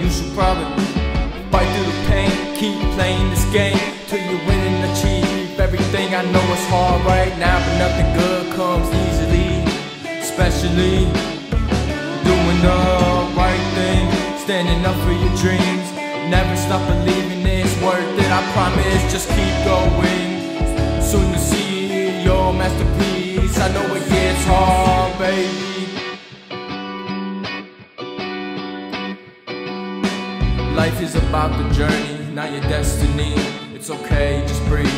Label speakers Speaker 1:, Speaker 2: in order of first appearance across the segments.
Speaker 1: you should probably fight through the pain. Keep playing this game till you win and achieve everything. I know it's hard right now, but nothing good comes easily. Especially doing the right thing, standing up for your dreams. Never stop believing it's worth it. I promise, just keep going. Soon to see your masterpiece. I know it gets hard, Life is about the journey, not your destiny. It's okay, just breathe.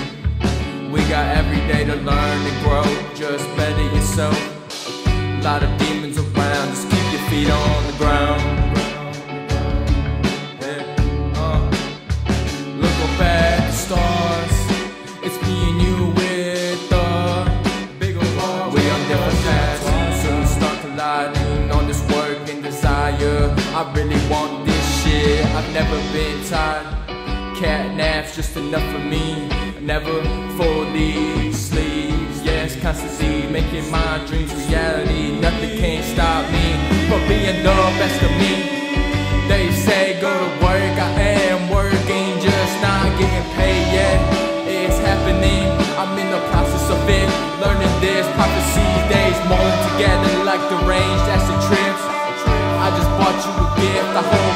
Speaker 1: We got every day to learn and grow. Just better yourself. A lot of demons around, just keep your feet on the ground. Yeah, uh. Look up at the stars. It's me and you with the bigger world. We on different paths, soon start colliding on this work and desire. I really want. I've never been tired. Cat naps just enough for me. Never these sleeves. Yes, constantly making my dreams reality. Nothing can stop me from being the best of me. They say go to work, I am working, just not getting paid yet. It's happening, I'm in the process of it. Learning this prophecy days, molding together like the range, that's the trips. I just bought you a gift, I hope